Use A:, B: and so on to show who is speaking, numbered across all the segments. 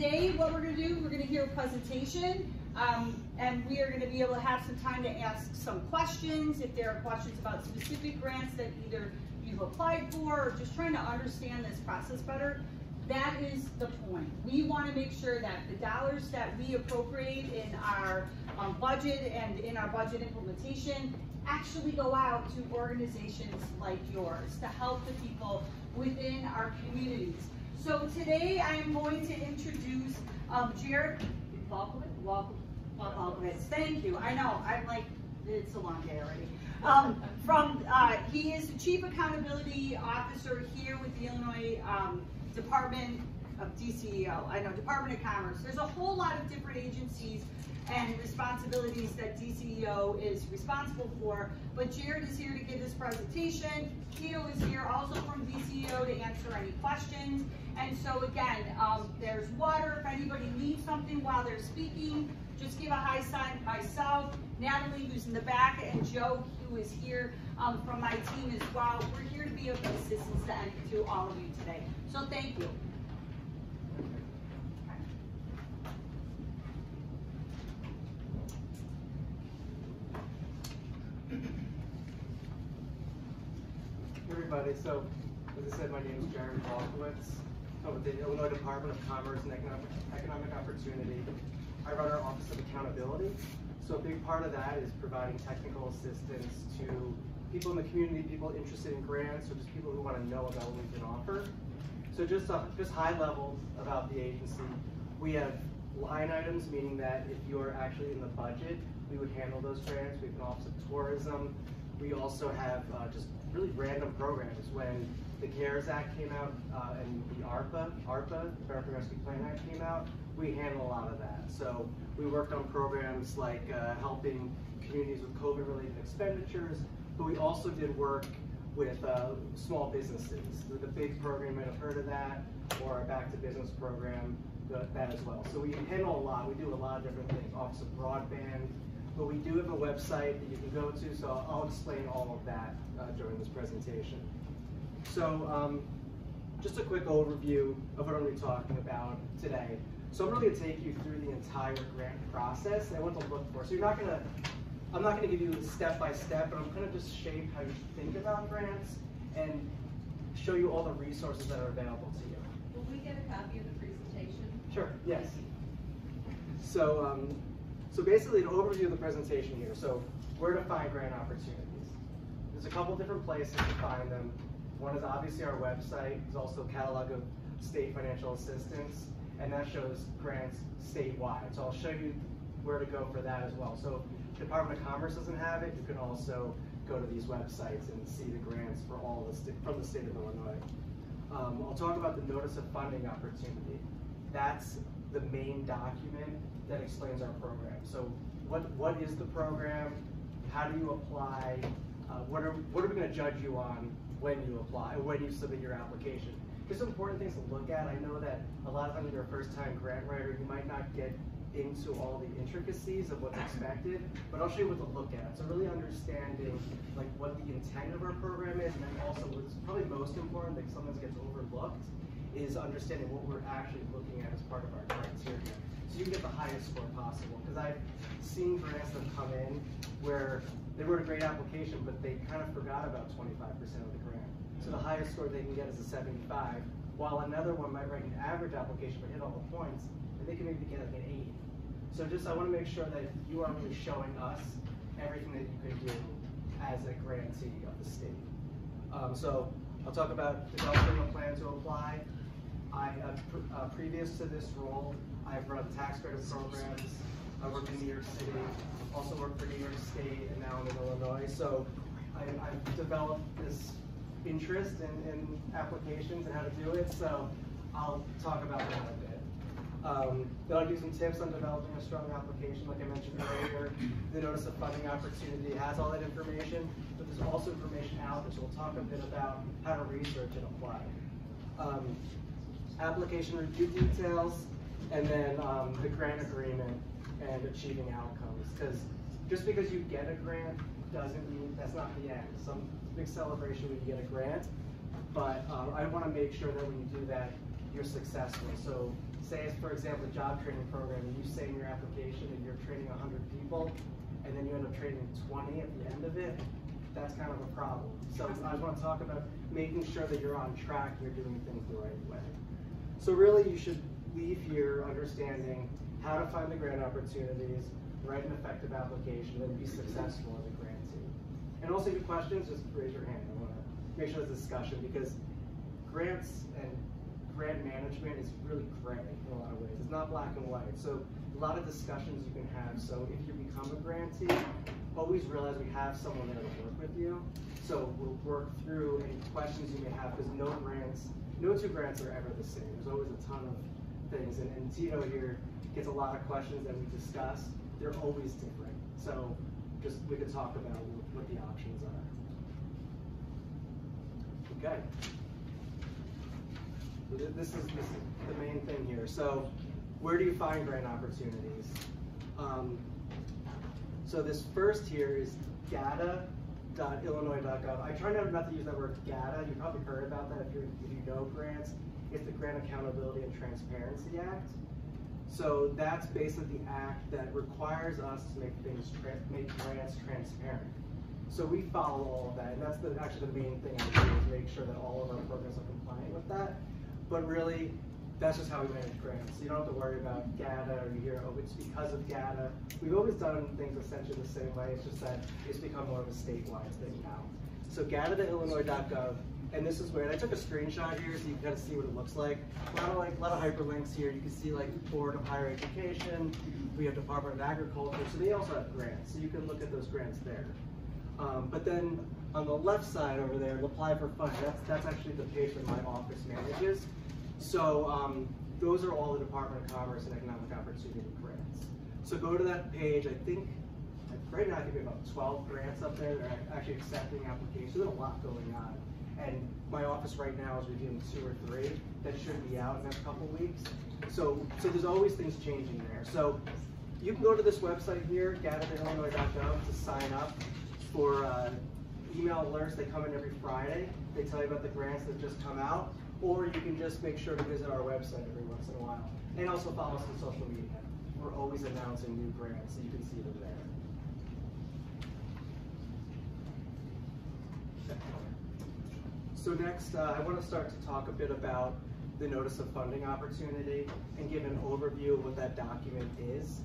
A: today, what we're gonna do, we're gonna hear a presentation, um, and we are gonna be able to have some time to ask some questions, if there are questions about specific grants that either you've applied for, or just trying to understand this process better. That is the point. We wanna make sure that the dollars that we appropriate in our um, budget and in our budget implementation actually go out to organizations like yours to help the people within our communities. So today I am going to introduce um, Jared Walkowitz. Thank you. I know. I'm like, it's a long day already. Um, from uh, he is the Chief Accountability Officer here with the Illinois um, Department of DCEO. I know Department of Commerce. There's a whole lot of different agencies and responsibilities that DCEO is responsible for. But Jared is here to give this presentation. Tito is here also from DCEO to answer any questions. And so again, um, there's water. If anybody needs something while they're speaking, just give a high sign myself, Natalie, who's in the back, and Joe, who is here um, from my team as well. We're here to be of assistance to, to all of you today. So thank you.
B: everybody. So, as I said, my name is Jeremy Walkowitz. With the Illinois Department of Commerce and Economic, Economic Opportunity. I run our Office of Accountability. So a big part of that is providing technical assistance to people in the community, people interested in grants, or just people who want to know about what we can offer. So just, uh, just high level about the agency, we have line items, meaning that if you are actually in the budget, we would handle those grants. We have an Office of Tourism. We also have uh, just really random programs. When the CARES Act came out uh, and the ARPA, ARPA, American Rescue Plan Act came out, we handle a lot of that. So we worked on programs like uh, helping communities with COVID-related expenditures, but we also did work with uh, small businesses. The, big program, you might have heard of that, or our Back to Business program, that as well. So we handle a lot. We do a lot of different things. Office of Broadband, but we do have a website that you can go to, so I'll explain all of that uh, during this presentation. So um, just a quick overview of what I'm going to be talking about today. So I'm really going to take you through the entire grant process and what to look for. So you're not going to, I'm not going to give you the step by step, but I'm going to just shape how you think about grants and show you all the resources that are available to you.
C: Will we get a copy of the presentation?
B: Sure, yes. So, um, so basically an overview of the presentation here. So where to find grant opportunities. There's a couple different places to find them. One is obviously our website. There's also a catalog of state financial assistance, and that shows grants statewide. So I'll show you where to go for that as well. So if the Department of Commerce doesn't have it, you can also go to these websites and see the grants for all the from the state of Illinois. Um, I'll talk about the notice of funding opportunity. That's the main document that explains our program. So what, what is the program? How do you apply? Uh, what, are, what are we going to judge you on when you apply, when you submit your application? Just important things to look at. I know that a lot of times when you're a first-time grant writer, you might not get into all the intricacies of what's expected, but I'll show you what to look at. So really understanding like what the intent of our program is, and then also what's probably most important that sometimes gets overlooked is understanding what we're actually looking at as part of our criteria so you get the highest score possible. Because I've seen grants that come in where they wrote a great application, but they kind of forgot about 25% of the grant. So the highest score they can get is a 75, while another one might write an average application but hit all the points, and they can maybe get like an 80. So just I want to make sure that you are really showing us everything that you can do as a grantee of the state. Um, so I'll talk about developing a plan to apply. I, pr uh, previous to this role, I've run tax credit programs. I work in New York City, also work for New York State, and now I'm in Illinois. So I, have developed this interest in, in, applications and how to do it. So I'll talk about that a bit. Um, then I'll give some tips on developing a strong application. Like I mentioned earlier, the Notice of Funding Opportunity has all that information, but there's also information out. So we'll talk a bit about how to research and apply. Um, application review details, and then um, the grant agreement and achieving outcomes. Because just because you get a grant doesn't mean that's not the end. Some big celebration when you get a grant, but uh, I want to make sure that when you do that, you're successful. So say, as for example, a job training program, and you say in your application that you're training 100 people, and then you end up training 20 at the end of it, that's kind of a problem. So I just want to talk about making sure that you're on track you're doing things the right way. So really, you should leave here understanding how to find the grant opportunities, write an effective application, and be successful as a grantee. And also, if you have questions, just raise your hand. I want to make sure there's discussion because grants and grant management is really gray in a lot of ways. It's not black and white. So a lot of discussions you can have. So if you become a grantee, always realize we have someone there to work with you. So we'll work through any questions you may have because no grants, no two grants are ever the same. There's always a ton of things. And, and Tito here gets a lot of questions that we discuss. They're always different. So just we could talk about what the options are. Okay. This is, this is the main thing here. So where do you find grant opportunities? Um, so this first here is gata.illinois.gov. I try not, to use that word GATA. You probably heard about that if, you if you know grants. It's the Grant Accountability and Transparency Act. So that's basically the act that requires us to make things, make grants transparent. So we follow all of that, and that's the, actually the main thing I do is make sure that all of our programs are compliant with that. But really, that's just how we manage grants. You don't have to worry about GATA or you hear, oh, it's because of GATA. We've always done things essentially the same way. It's just that it's become more of a statewide thing now. So gata.illinois.gov, and this is where, I took a screenshot here so you can kind of see what it looks like. A lot of like, a lot of hyperlinks here. You can see like Board of Higher Education, we have Department of Agriculture, so they also have grants. So you can look at those grants there. Um, but then on the left side over there, apply for funds. That's, that's actually the page that my office manages. So um, those are all the Department of Commerce and Economic Opportunity grants. So go to that page. I think right now I think we have about 12 grants up there. that are actually accepting applications. There's a lot going on. And my office right now is reviewing two or three that should be out in the next couple weeks. So, so there's always things changing there. So you can go to this website here, gata.illinois.gov to sign up for uh, email alerts. They come in every Friday. They tell you about the grants that just come out or you can just make sure to visit our website every once in a while. And also follow us on social media. We're always announcing new grants, so you can see them there. So next, uh, I want to start to talk a bit about the Notice of Funding Opportunity and give an overview of what that document is.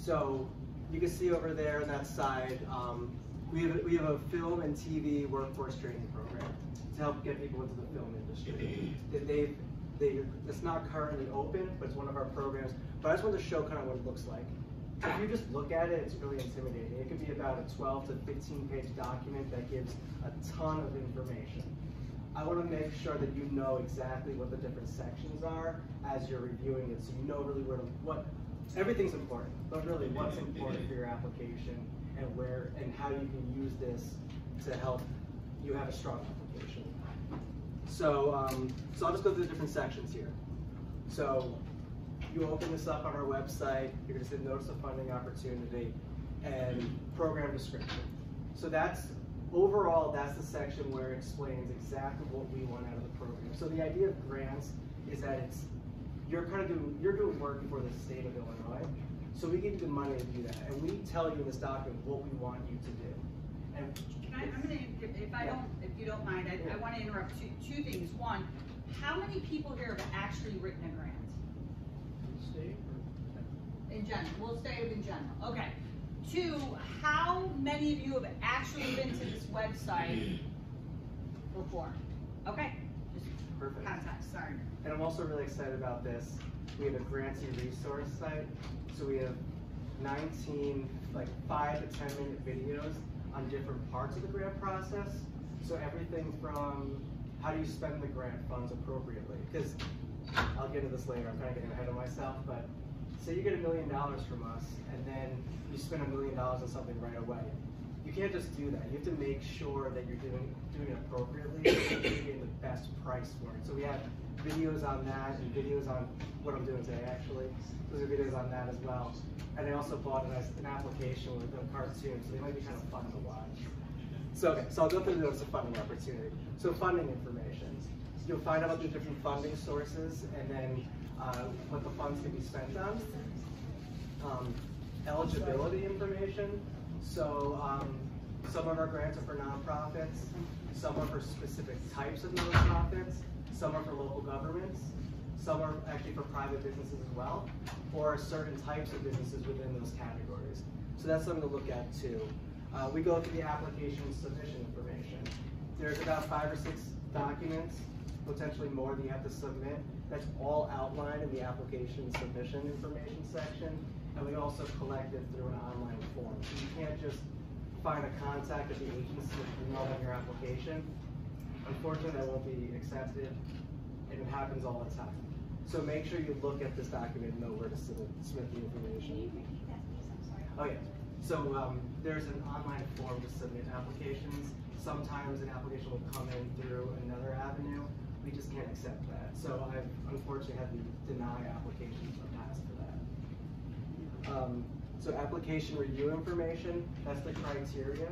B: So you can see over there on that side, um, we, have, we have a film and TV workforce training program to help get people into the film industry. they they, it's not currently open, but it's one of our programs. But I just want to show kind of what it looks like. If you just look at it, it's really intimidating. It could be about a 12 to 15 page document that gives a ton of information. I want to make sure that you know exactly what the different sections are as you're reviewing it, so you know really where to, what everything's important, but really what's mm-hmm. important for your application and where and how you can use this to help you have a strong application. So, um, so I'll just go through the different sections here. So you open this up on our website, you're gonna see notice of funding opportunity and program description. So that's, overall, that's the section where it explains exactly what we want out of the program. So the idea of grants is that it's, you're kind of doing, you're doing work for the state of Illinois. So we give you the money to do that. And we tell you in this document what we want you to do. And
A: I, am gonna, if I don't, if you don't mind, I, I wanna interrupt two, two things. One, how many people here have actually written a grant? In general, we'll stay in general, okay. Two, how many of you have actually been to this website before? Okay, just
B: Perfect.
A: context, sorry.
B: And I'm also really excited about this. We have a grantee resource site. So we have 19, like five to 10 minute videos on different parts of the grant process. So everything from how do you spend the grant funds appropriately? Because I'll get into this later, I'm kind of getting ahead of myself, but say you get a million dollars from us and then you spend a million dollars on something right away. You can't just do that. You have to make sure that you're doing doing it appropriately and getting the best price for it. So we have videos on that and videos on what I'm doing today actually. Those are videos on that as well. And I also bought as an application with a cartoon, so they might be kind of fun to watch. So okay, so I'll go through of funding opportunity. So funding information. You'll find out the different funding sources, and then uh, what the funds can be spent on. Um, eligibility information, so, um, some of our grants are for nonprofits, some are for specific types of nonprofits, some are for local governments, some are actually for private businesses as well, or certain types of businesses within those categories. So that's something to look at too. Uh, we go through the application submission information. There's about five or six documents, potentially more that you have to submit. That's all outlined in the application submission information section. And we also collect it through an online form. So you can't just find a contact at the agency and email them your application. Unfortunately, that won't be accepted, and it happens all the time. So make sure you look at this document and know where to submit, submit the information.
D: repeat that, please? I'm sorry.
B: Oh, yeah. So, um, there's an online form to submit applications. Sometimes an application will come in through another avenue. We just can't accept that. So I've unfortunately had to deny applications in the past for that. Um, so application review information, that's the criteria.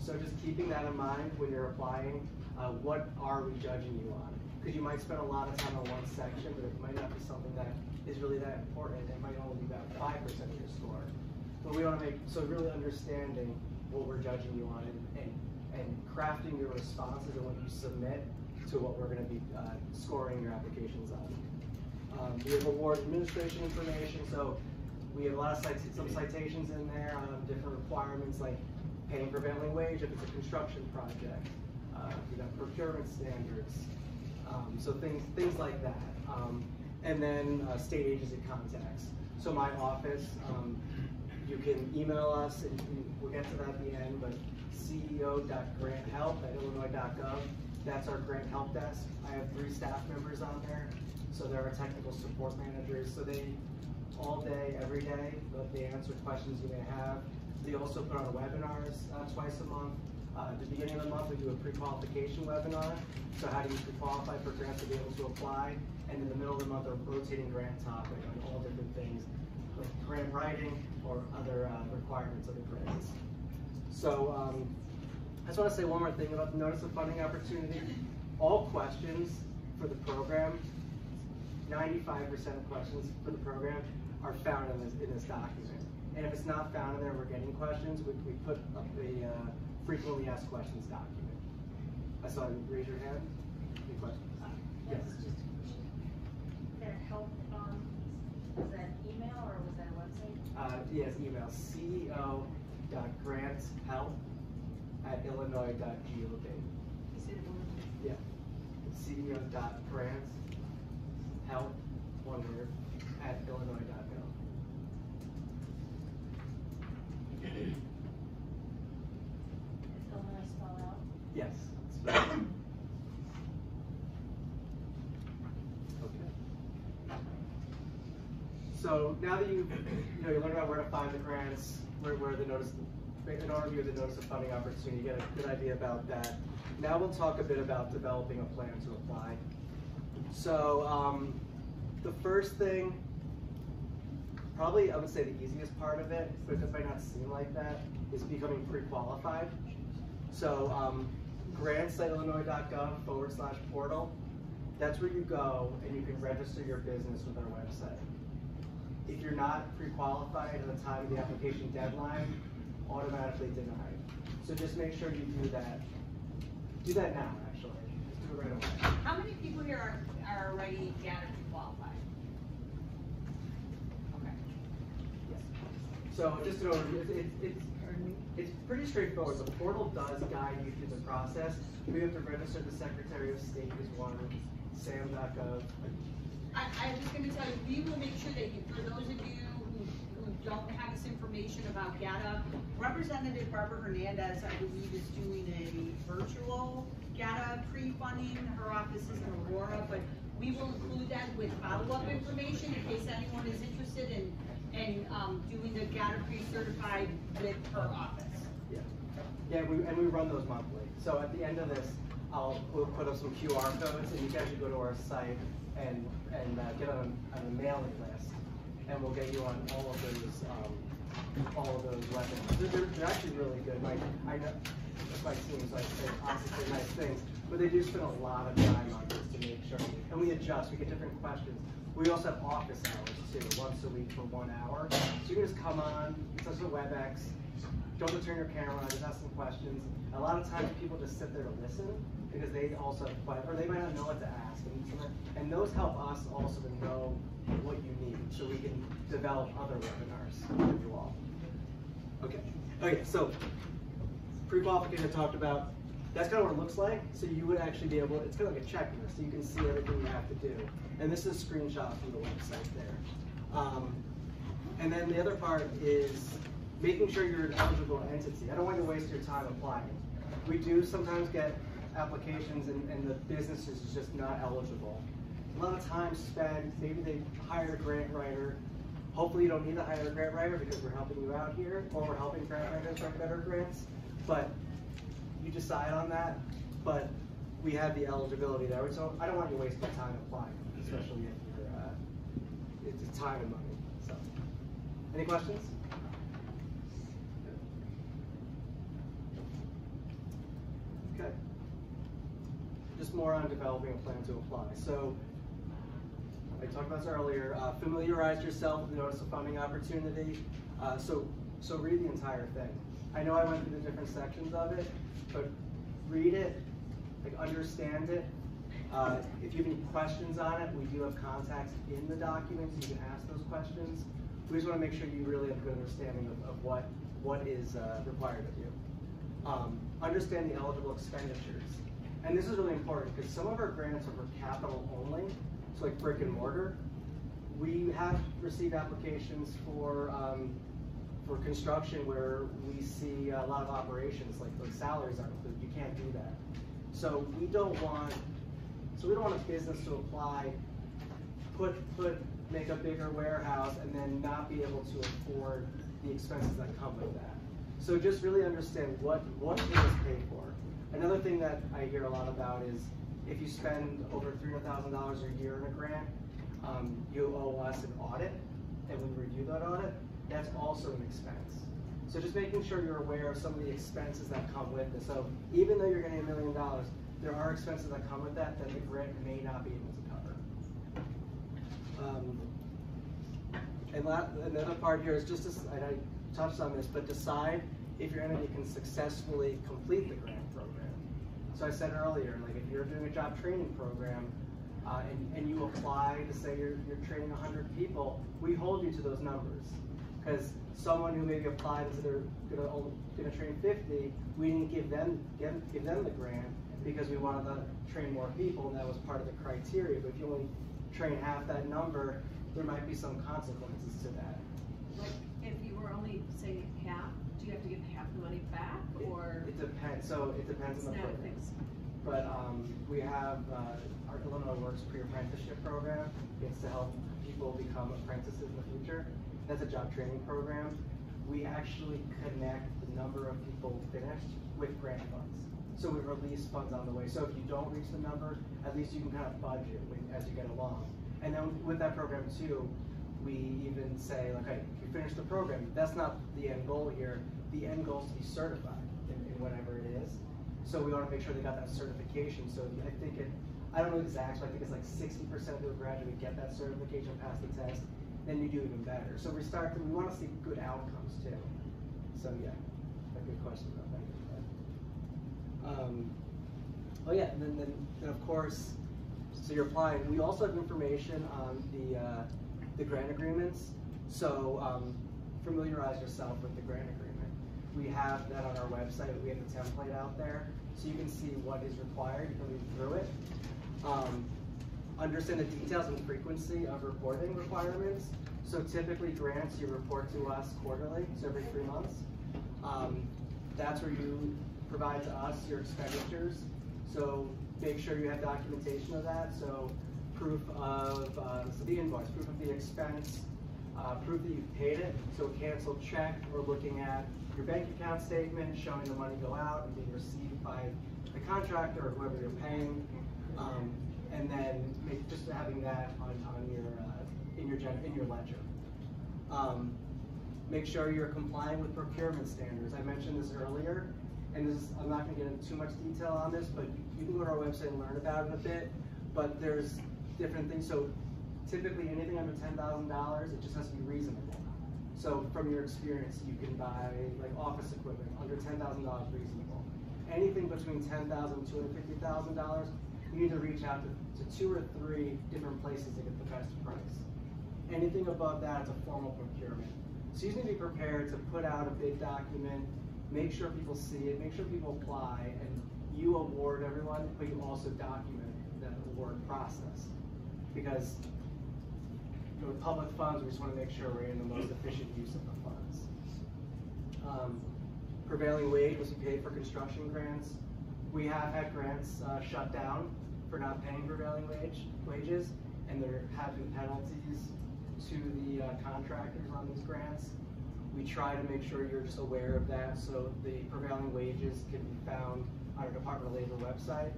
B: So just keeping that in mind when you're applying, uh, what are we judging you on? Because you might spend a lot of time on one section, but it might not be something that is really that important. It might only be about five percent of your score. But we want to make, so really understanding what we're judging you on and, and, and crafting your responses and what you submit to what we're going to be uh, scoring your applications on. Um, we have award administration information, so we have a lot of some citations in there on different requirements like paying prevailing wage if it's a construction project. Uh, we got procurement standards, um, so things things like that. Um, and then uh, state agency contacts. So my office, um, you can email us, and we- we'll get to that at the end, but ceo.granthelp at illinois.gov. That's our grant help desk. I have three staff members on there, so they're our technical support managers. So they, all day, every day, they answer questions you may have. They also put on webinars uh, twice a month. Uh, at the beginning of the month, we do a pre-qualification webinar. So how do you pre-qualify for grants to be able to apply? And in the middle of the month, a rotating grant topic on all different things, like grant writing or other uh, requirements of the grants. So um, I just want to say one more thing about the notice of funding opportunity. All questions for the program, 95% of questions for the program are found in this, in this document. And if it's not found in there, we're getting questions, we, we put up a uh, frequently asked questions document. I saw you raise your hand. Any questions? Yes.
D: Just a question. Their help, um, was that email or was that a website?
B: Uh, yes, email ceo.grantshelp at illinois.gov. Yeah. ceo.grants help, one word, at illinois.gov.
D: Is Illinois spelled out?
B: Yes. Okay. So now that you, you know, you learned about where to find the grants, where, where the notice, an overview of the notice of funding opportunity, you get a good idea about that. Now we'll talk a bit about developing a plan to apply. So, um, the first thing, probably I would say the easiest part of it, but it might not seem like that, is becoming pre-qualified. So, um, grants.illinois.gov forward slash portal, that's where you go and you can register your business with our website. If you're not pre-qualified at the time of the application deadline, automatically denied. So just make sure you do that. Do that now, actually. Just do it right away.
A: How many people here are, are already GATA qualified? Okay. Yes.
B: So just to know, it's, it's, it's, it's pretty straightforward. The portal does guide you through the process. We have to register the Secretary of State is one, sam.gov.
A: I, I was gonna tell you, we will make sure that you, for those of you who, who don't have this information about GATA, Representative Barbara Hernandez, I believe, is doing a virtual GATA pre-funding. Her office is in Aurora, but we will include that with follow-up information in case anyone is interested in, in, um, doing the GATA pre-certified with her office.
B: Yeah. Yeah, we, and we run those monthly. So at the end of this, I'll, we'll put up some QR codes and you can actually go to our site and, and uh, get on, on a mailing list. And we'll get you on all of those, um, all of those webinars. They're, they're- they're actually really good. Like, I know, my team, so I say obviously nice things, but they do spend a lot of time on this to make sure. And we adjust, we get different questions. We also have office hours too, once a week for one hour. So you can just come on, it's just a WebEx, don't turn your camera on, just ask some questions. A lot of times people just sit there to listen because they also, or they might not know what to ask. And, those help us also to know what you need so we can develop other webinars for you all. Okay, okay, so pre-qualification talked about, that's kind of what it looks like. So you would actually be able, it's kind of like a checklist, so you can see everything you have to do. And this is a screenshot from the website there. Um, and then the other part is making sure you're an eligible entity. I don't want to waste your time applying. We do sometimes get applications and, and the business is just not eligible. A lot of time spent, maybe they hire a grant writer. Hopefully you don't need to hire a grant writer because we're helping you out here, or we're helping grant writers write better grants. But you decide on that, but we have the eligibility there. So I don't want you your time applying, especially if you're, uh, it's time and money, so. Any questions? Okay. Just more on developing a plan to apply. So I talked about this earlier, uh, familiarize yourself with the notice of funding opportunity. Uh, so, so read the entire thing. I know I went through the different sections of it, but read it, like understand it. Uh, if you have any questions on it, we do have contacts in the documents. you can ask those questions. We just want to make sure you really have a good understanding of, of what, what is uh, required of you. Um, understand the eligible expenditures. And this is really important because some of our grants are for capital only, so like brick and mortar. We have received applications for um, for construction where we see a lot of operations, like like salaries aren't included. You can't do that. So we don't want so we don't want a business to apply, put put make a bigger warehouse and then not be able to afford the expenses that come with that. So just really understand what what pay for. Another thing that I hear a lot about is if you spend over three hundred thousand dollars a year in a grant, um, you owe us an audit, and we review that audit, that's also an expense. So just making sure you're aware of some of the expenses that come with it. So even though you're getting a million dollars, there are expenses that come with that that the grant may not be able to cover. Um, and la- another part here is just, to and I touched on this, but decide if your entity can successfully complete the grant program. So I said earlier, like if you're doing a job training program, uh, and, and you apply to say you're, you're training hundred people, we hold you to those numbers. Cause someone who maybe applied and said they're gonna, gonna train fifty, we didn't give them, give, give them the grant because we wanted to train more people and that was part of the criteria, but if you only train half that number, there might be some consequences to that.
C: Like, if you were only, say, half, do you have to give half the money back, or?
B: It depends, so it depends on the program. But, um, we have, uh, our Illinois Works pre-apprenticeship program, it's to help people become apprentices in the future. That's a job training program. We actually connect the number of people finished with grant funds. So we release funds on the way, so if you don't reach the number, at least you can kind of budget as you get along. And then with that program too, we even say, okay, you finish the program, that's not the end goal here. The end goal is to be certified in, in whatever it is. So we wanna make sure they got that certification, so I think it, I don't know exactly, but I think it's like sixty percent of the graduate get that certification, pass the test, then you do even better. So we start, we wanna see good outcomes too. So yeah, a good question about that. Um, oh yeah, and then, then, then of course, so you're applying, we also have information on the, uh, the grant agreements. So, um, familiarize yourself with the grant agreement. We have that on our website, we have the template out there, so you can see what is required, you can read through it. Um, understand the details and frequency of reporting requirements. So typically grants, you report to us quarterly, so every three months. Um, that's where you provide to us your expenditures. So make sure you have documentation of that. So proof of, uh, so the invoice, proof of the expense, uh, proof that you've paid it. So canceled check or looking at your bank account statement showing the money go out and being received by the contractor or whoever you're paying. Um, and then make, just having that on, on your, uh, in your in your ledger. Um, make sure you're complying with procurement standards. I mentioned this earlier, and this, I'm not gonna get into too much detail on this, but you can go to our website and learn about it a bit, but there's different things. So typically anything under ten thousand dollars, it just has to be reasonable. So from your experience, you can buy like office equipment under ten thousand dollars reasonable. Anything between ten thousand and two hundred fifty thousand dollars, you need to reach out to, to two or three different places to get the best price. Anything above that is a formal procurement. So you need to be prepared to put out a bid document, make sure people see it, make sure people apply, and you award everyone, but you also document that award process. Because you know, with public funds, we just want to make sure we're in the most efficient use of the funds. Um, prevailing wage was paid for construction grants. We have had grants uh, shut down for not paying prevailing wage wages, and there have been penalties to the uh, contractors on these grants. We try to make sure you're just aware of that, so the prevailing wages can be found on our Department of Labor website,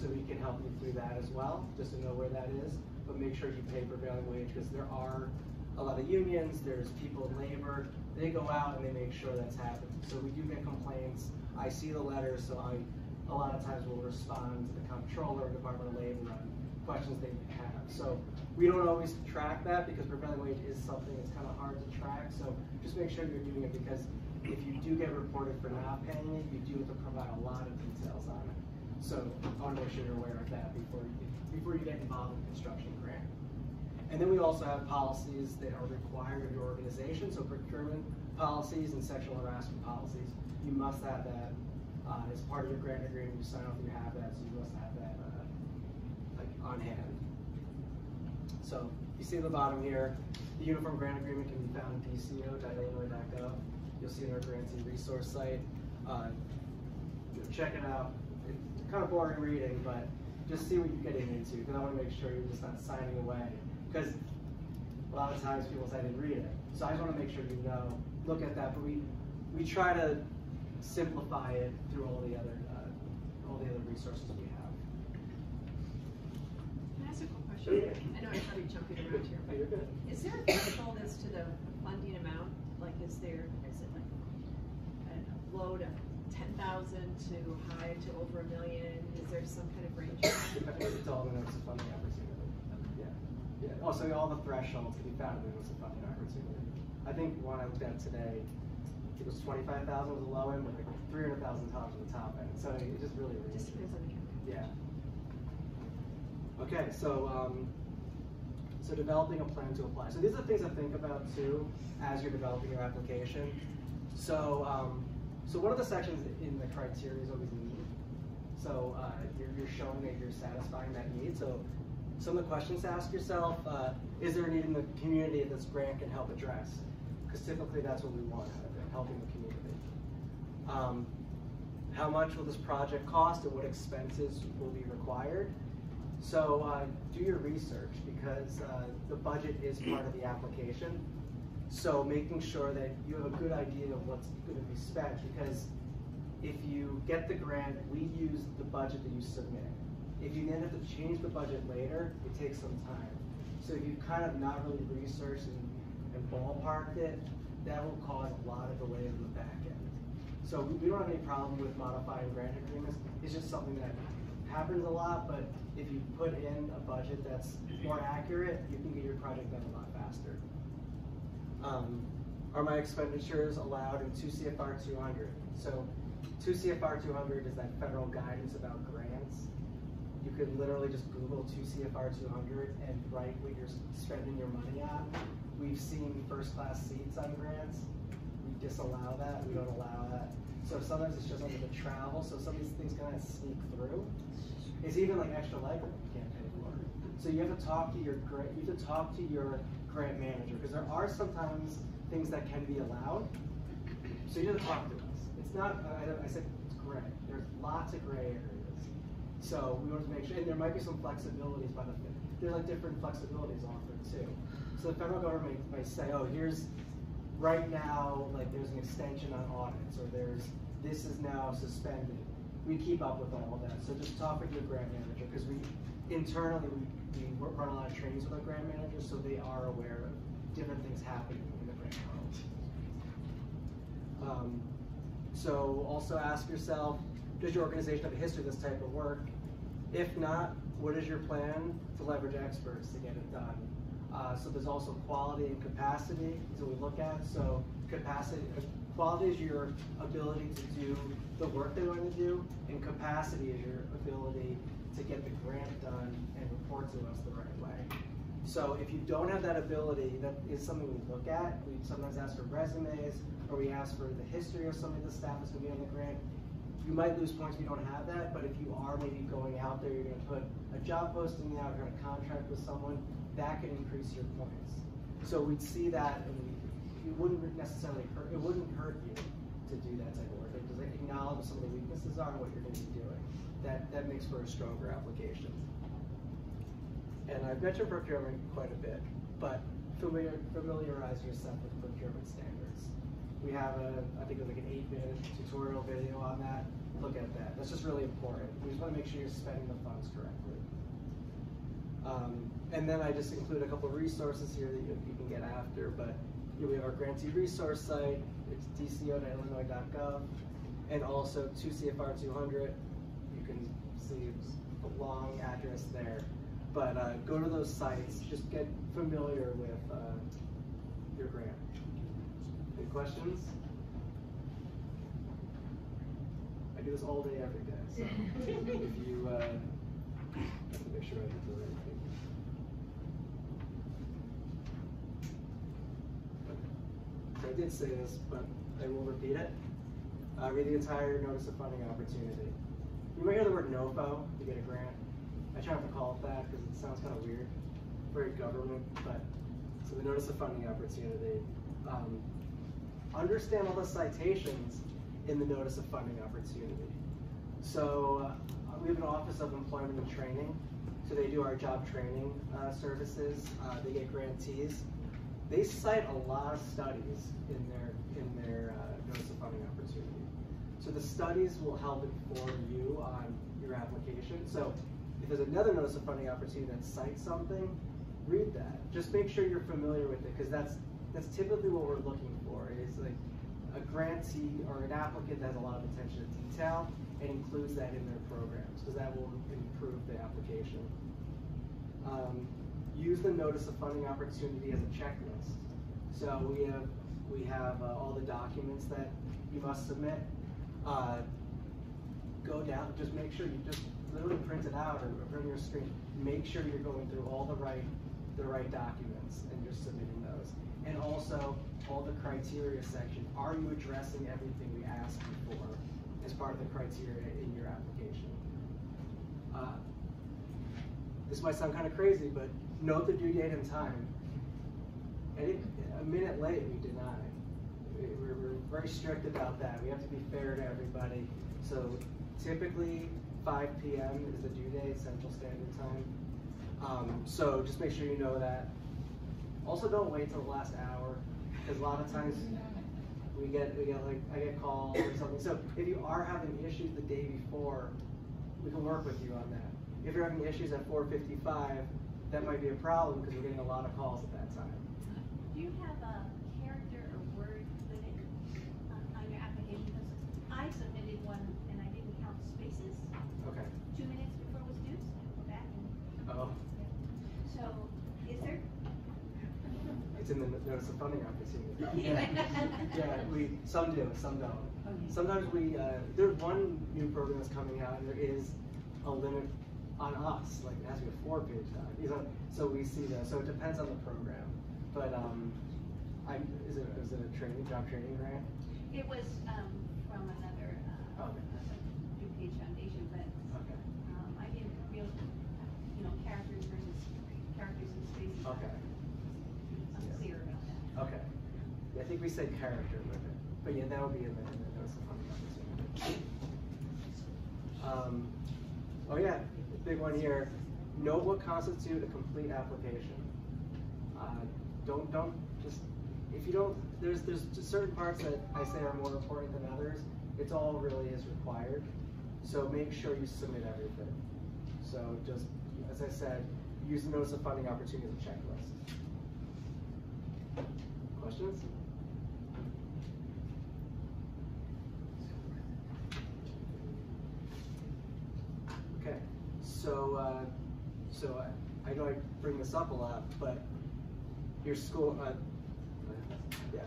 B: so we can help you through that as well, just to know where that is. But make sure you pay prevailing wage, because there are a lot of unions, there's people in labor, they go out and they make sure that's happening. So we do get complaints, I see the letters, so I, a lot of times will respond to the comptroller, Department of Labor on questions they may have. So we don't always track that because prevailing wage is something that's kind of hard to track. So just make sure you're doing it because if you do get reported for not paying it, you do have to provide a lot of details on it. So I want to make sure you're aware of that before you, before you get involved in a construction grant. And then we also have policies that are required of your organization. So procurement policies and sexual harassment policies. You must have that uh, as part of your grant agreement. You sign off, you have that, so you must have that uh, like on hand. So you see the bottom here, the uniform grant agreement can be found at dceo.illinois.gov. You'll see it on our grantee resource site. Uh, check it out. It's kind of boring reading, but just see what you're getting into because I want to make sure you're just not signing away. Because a lot of times people say I didn't read it. So I just want to make sure you know, look at that. But we we try to simplify it through all the other uh, all the other resources we have.
C: Can I ask a quick question? I know I'm probably jumping around here,
B: Oh,
C: but
B: you're
C: is there a threshold as to the funding amount? Like, is there, is it like a low to ten thousand to high to over a million? Is there some kind of range?
B: It's all the notice of funding opportunity. Yeah, yeah. Also, all the thresholds can be found in the notice of funding opportunity. I think one I looked at today, it was twenty-five thousand was the low end, but like three hundred thousand dollars was the top end. So it just really ranges.
C: Just depends on the campaign.
B: Yeah. Okay, so um, so developing a plan to apply. So these are things to think about too as you're developing your application. So um, so one of the sections in the criteria is always need. So uh, you're, you're showing that you're satisfying that need. So some of the questions to ask yourself: uh, Is there a need in the community that this grant can help address? Because typically that's what we want out of it, helping the community. Um, how much will this project cost and what expenses will be required? So uh, do your research because uh, the budget is part of the application. So making sure that you have a good idea of what's going to be spent because if you get the grant, we use the budget that you submit. If you then have to change the budget later, it takes some time. So if you've kind of not really researched and, and ballparked it, that will cause a lot of delays in the back end. So we, we don't have any problem with modifying grant agreements. It's just something that happens a lot, but if you put in a budget that's more accurate, you can get your project done a lot faster. Um, are my expenditures allowed in 2 CFR 200? So 2 CFR 200 is that federal guidance about grants. You could literally just Google 2 CFR 200 and write what you're spending your money on. We've seen first class seats on grants. We disallow that, we don't allow that. So sometimes it's just under the travel, so some of these things kind of sneak through. It's even like extra legroom you can't pay for. So you have to talk to your grant, you have to talk to your grant manager, because there are sometimes things that can be allowed. So you have to talk to us. It's not, I, I said it's gray. There's lots of gray areas. So we want to make sure, and there might be some flexibilities by the, there's like different flexibilities offered too. So the federal government might say, oh, here's, right now, like there's an extension on audits, or there's, this is now suspended. We keep up with all of that. So just talk with your grant manager, because we, internally, we, we run a lot of trainings with our grant managers, so they are aware of different things happening in the grant world. Um, so also ask yourself, does your organization have a history of this type of work? If not, what is your plan to leverage experts to get it done? Uh, so there's also quality and capacity that we look at. So capacity, quality is your ability to do the work they want to do, and capacity is your ability to get the grant done and report to us the right way. So if you don't have that ability, that is something we look at. We sometimes ask for resumes, or we ask for the history of some of the staff that's going to be on the grant. You might lose points if you don't have that, but if you are maybe going out there, you're going to put a job posting out, you're to contract with someone, that can increase your points. So we'd see that, and it wouldn't necessarily hurt. It wouldn't hurt you to do that type of work. It does acknowledge some of the weaknesses are and what you're to be doing. That that makes for a stronger application. And I've mentioned procurement quite a bit, but familiar, familiarize yourself with procurement standards. We have a, I think it was like an eight minute tutorial video on that. Look at that. That's just really important. We just want to make sure you're spending the funds correctly. Um, and then I just include a couple resources here that you, you can get after, but you know, we have our grantee resource site. It's dceo.illinois.gov and also 2 CFR 200. You can see it's a long address there. But uh, go to those sites, just get familiar with uh, your grant. Any questions? I do this all day, every day. So if you, uh, let me make sure I get the right thing. So I did say this, but I will repeat it. Uh, read the entire notice of funding opportunity. You might hear the word NOFO to get a grant. I try not to call it that because it sounds kind of weird, very government, but so the notice of funding opportunity. Um, understand all the citations in the notice of funding opportunity. So uh, we have an Office of Employment and Training, so they do our job training uh, services. Uh, they get grantees. They cite a lot of studies in their in their uh, notice of funding opportunity. So the studies will help inform you on your application. So if there's another notice of funding opportunity that cites something, read that. Just make sure you're familiar with it because that's that's typically what we're looking for. Is like a grantee or an applicant that has a lot of attention to detail and includes that in their programs because that will improve the application. Um, use the notice of funding opportunity as a checklist. So we have we have uh, all the documents that you must submit. Uh, go down, just make sure you just literally print it out or on your screen. Make sure you're going through all the right the right documents and you're submitting those. And also all the criteria section. Are you addressing everything we asked you for as part of the criteria in your application? Uh, this might sound kind of crazy, but note the due date and time. Any, a minute late, we deny. We- We're, we're very strict about that. We have to be fair to everybody. So typically, 5 p.m. is the due date, Central Standard Time. Um, so just make sure you know that. Also, don't wait till the last hour, because a lot of times we get we get like I get calls or something. So if you are having issues the day before, we can work with you on that. If you're having issues at 4:55, that might be a problem because we're getting a lot of calls at that time.
D: Do you have a character or word limit on, uh, on your application? Because I submitted one and I didn't count spaces
B: Okay.
D: two minutes before it was due, so I go back and,
B: Oh,
D: so, is there?
B: It's in the notice of funding opportunity. yeah, yeah we some do, some don't. Sometimes we uh, there's one new program that's coming out, and there is a limit on us, like it has to be a four-page doc. So we see that. So it depends on the program. But um, I is it is it a training job training grant?
D: It was, um, from another, uh,
B: Okay.
D: DuPage Foundation, but,
B: Okay.
D: um, I didn't real, you know, characters versus characters and spaces.
B: Okay.
D: Unclear about that.
B: Okay. Yeah, I think we said character limit, but yeah, that would be in the, in the opportunity. Um, oh yeah, big one here. Know what constitutes a complete application. Uh, don't don't just if you don't there's there's certain parts that I say are more important than others. It's all really is required. So make sure you submit everything. So just as I said, use the notice of funding a checklist. Questions? Okay, so uh, so I, I know I bring this up a lot, but your school, uh, yeah,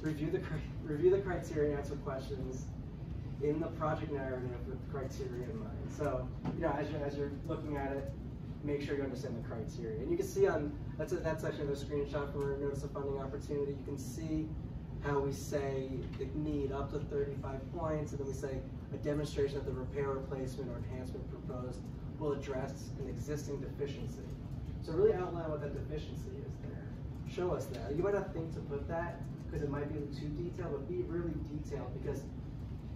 B: review the, review the criteria, and answer questions in the project narrative with criteria in mind. So, you know, as you're, as you're looking at it, make sure you understand the criteria. And you can see on, that's, a, that's actually another screenshot from our notice of funding opportunity. You can see how we say the need up to 35 points, and then we say a demonstration of the repair, replacement, or enhancement proposed will address an existing deficiency. So really outline what that deficiency is there. Show us that. You might not think to put that because it might be too detailed, but be really detailed because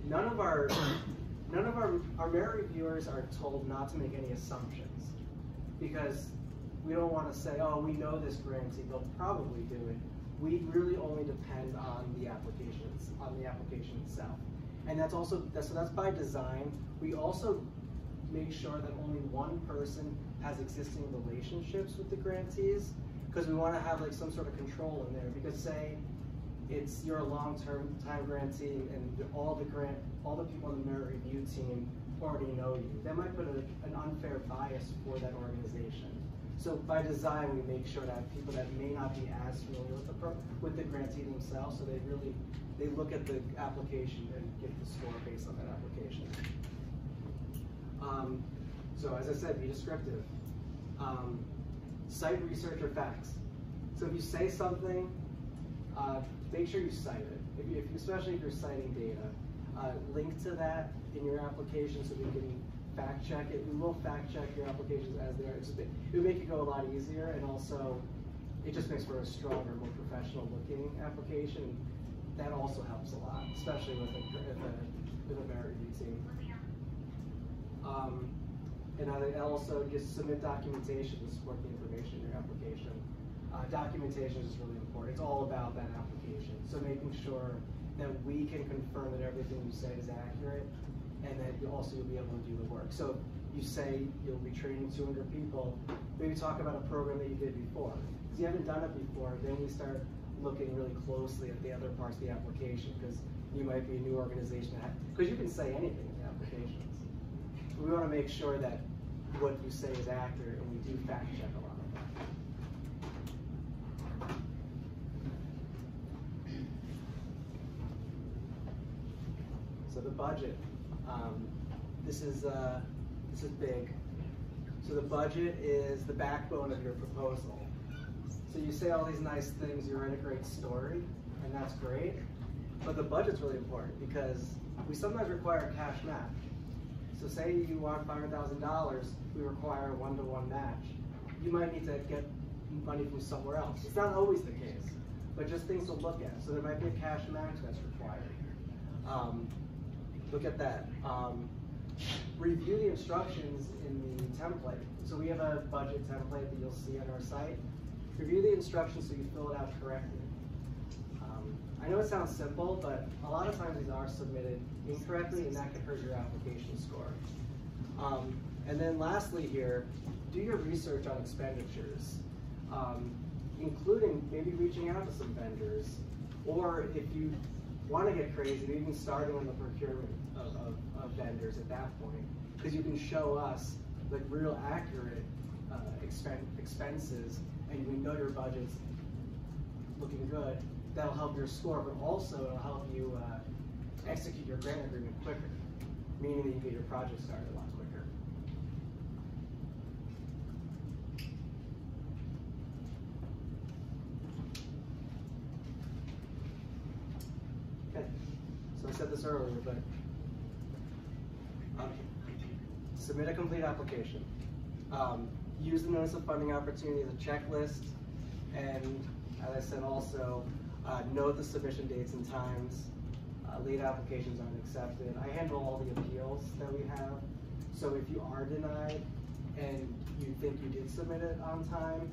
B: none of our none of our our merit reviewers are told not to make any assumptions because we don't want to say, oh, we know this grantee, they'll probably do it. We really only depend on the applications, on the application itself. And that's also, that's, so that's by design. We also make sure that only one person has existing relationships with the grantees because we want to have like some sort of control in there because say it's you're a long-term time grantee and all the grant all the people on the merit review team already know you that might put a, an unfair bias for that organization. So by design we make sure that people that may not be as familiar with the pro, with the grantee themselves so they really they look at the application and get the score based on that application um, so as I said be descriptive um, cite research or facts so if you say something uh, make sure you cite it. If you, if especially if you're citing data, uh, link to that in your application so we can fact check it. We will fact check your applications as they are. It would make it go a lot easier, and also it just makes for a stronger, more professional looking application. That also helps a lot, especially with a, with a, with a merit team. Um, and I also just submit documentation to support the information in your application. Uh, documentation is really important. It's all about that application. So making sure that we can confirm that everything you say is accurate and that you also you'll be able to do the work. So you say you'll be training 200 people, maybe talk about a program that you did before. Because you haven't done it before, then we start looking really closely at the other parts of the application because you might be a new organization because you can say anything. We want to make sure that what you say is accurate and we do fact check a lot of that. So the budget, um, this is uh, this is big. So the budget is the backbone of your proposal. So you say all these nice things, you write a great story, and that's great. But the budget's really important because we sometimes require a cash match. So say you want five hundred thousand dollars, we require a one-to-one match. You might need to get money from somewhere else. It's not always the case, but just things to look at. So there might be a cash match that's required. Um, look at that. Um, review the instructions in the template. So we have a budget template that you'll see on our site. Review the instructions so you fill it out correctly. I know it sounds simple, but a lot of times these are submitted incorrectly and that can hurt your application score. Um, and then lastly here, do your research on expenditures, um, including maybe reaching out to some vendors, or if you want to get crazy, even starting on the procurement of, of, of vendors at that point, because you can show us like real accurate uh, expen expenses, and we know your budget's looking good. That'll help your score, but also it'll help you uh, execute your grant agreement quicker, meaning that you get your project started a lot quicker. Okay, so I said this earlier, but um, submit a complete application. Um, use the notice of funding opportunity as a checklist, and as I said also, uh, note the submission dates and times. Uh, late applications aren't accepted. I handle all the appeals that we have, so if you are denied and you think you did submit it on time,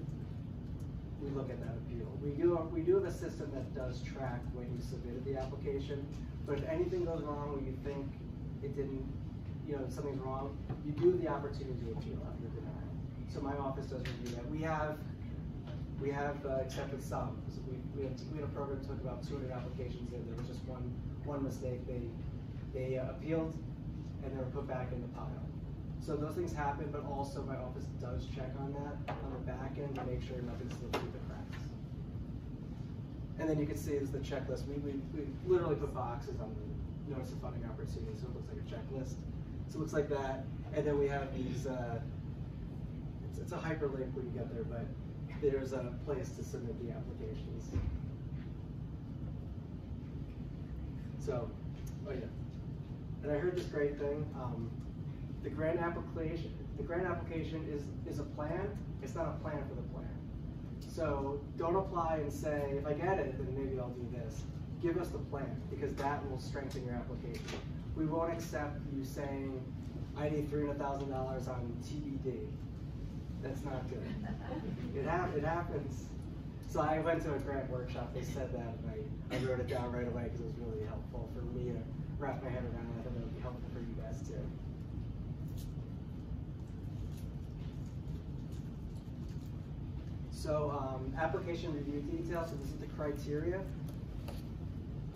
B: we look at that appeal. We do, we do have a system that does track when you submitted the application, but if anything goes wrong or you think it didn't, you know, something's wrong, you do have the opportunity to appeal after denial. So my office does review that. We have, we have uh, accepted some. So we, we, had, we had a program that took about 200 applications in. There was just one, one mistake. They, they uh, appealed and they were put back in the pile. So those things happen, but also my office does check on that on the back end to make sure nothing slips through the cracks. And then you can see is the checklist. We, we, we literally put boxes on the notice of funding opportunity, so it looks like a checklist. So it looks like that. And then we have these, uh, it's, it's a hyperlink when you get there, but there's a place to submit the applications. So, oh yeah. And I heard this great thing. Um, the grant application, the grant application is, is a plan. It's not a plan for the plan. So don't apply and say, if I get it, then maybe I'll do this. Give us the plan because that will strengthen your application. We won't accept you saying, I need three hundred thousand dollars on TBD. That's not good. It hap- it happens. So I went to a grant workshop, they said that, and I, I wrote it down right away because it was really helpful for me to wrap my head around it. I thought it would be helpful for you guys too. So, um, application review details, so this is the criteria.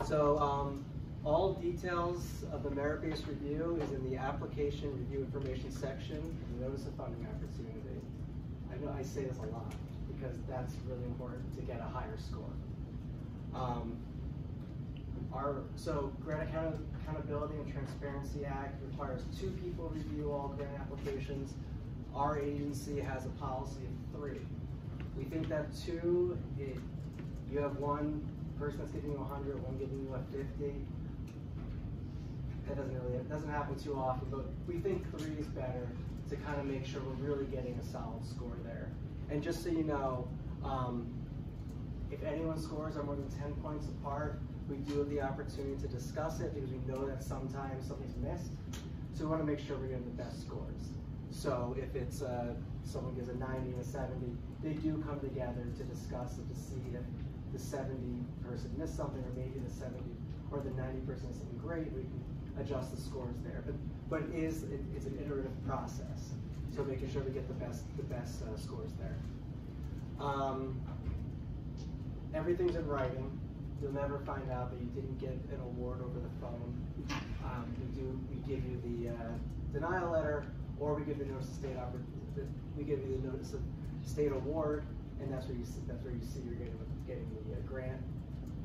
B: So, um, all details of the merit-based review is in the application review information section of the notice of funding opportunity. I say this a lot because that's really important to get a higher score. Um, our, so Grant Account- Accountability and Transparency Act requires two people review all grant applications. Our agency has a policy of three. We think that two, it, you have one person that's giving you a hundred, one giving you a fifty. That doesn't really, it doesn't happen too often, but we think three is better to kind of make sure we're really getting a solid score there. And just so you know, um, if anyone scores are more than ten points apart, we do have the opportunity to discuss it because we know that sometimes something's missed. So we want to make sure we're getting the best scores. So if it's uh, someone gives a 90 and a 70, they do come together to discuss it to see if the 70 person missed something or maybe the 70 or the 90 person is something great. We can adjust the scores there. But but it is it, it's an iterative process. So making sure we get the best the best uh, scores there. Um, everything's in writing. You'll never find out that you didn't get an award over the phone. Um, we do, we give you the uh, denial letter, or we give the notice of state we give you the notice of state award, and that's where you that's where you see you're getting getting the uh, grant.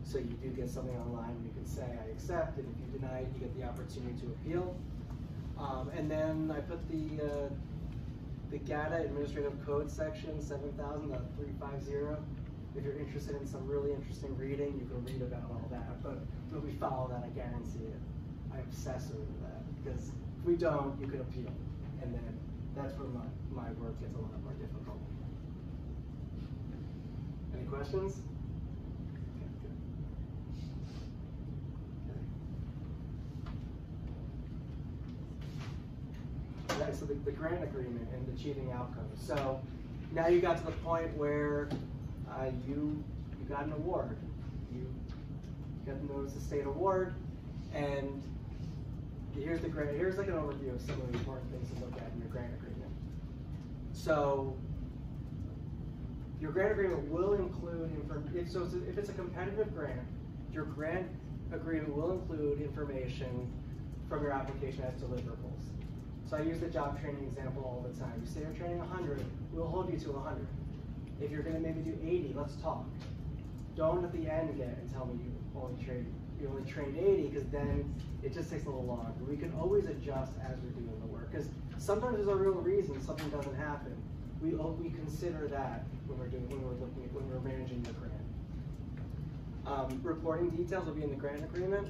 B: So you do get something online where you can say I accept, and if you deny it, you get the opportunity to appeal. Um, and then I put the uh, the GATA Administrative Code section seven thousand three five zero. If you're interested in some really interesting reading, you can read about all that. But if we follow that, I guarantee it. I obsess over that because if we don't, you can appeal, and then that's where my, my work gets a lot more difficult. Any questions? Okay, good. So the, the grant agreement and achieving outcomes. So now you got to the point where uh, you you got an award. You got the notice of state award, and here's the grant. Here's like an overview of some of the important things to look at in your grant agreement. So your grant agreement will include if so if it's a competitive grant, your grant agreement will include information from your application as deliverables. So I use the job training example all the time. You say you're training 100, we'll hold you to 100. If you're gonna maybe do 80, let's talk. Don't at the end get and tell me you only trained you only trained 80 because then it just takes a little longer. We can always adjust as we're doing the work because sometimes there's a real reason something doesn't happen. We we consider that when we're doing when we're looking at when we're managing the grant. Um, reporting details will be in the grant agreement,